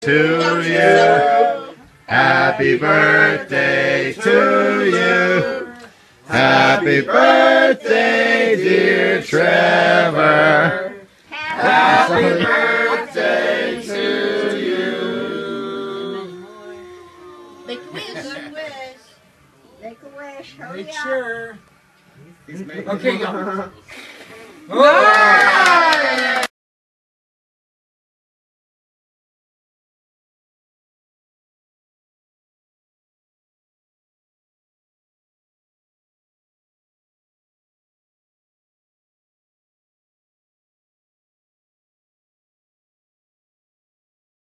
to you. Happy birthday to you. Happy birthday, dear Trevor. Happy birthday to you. Make a wish. Make a wish. Make sure. He's making Okay, go. one. Oh!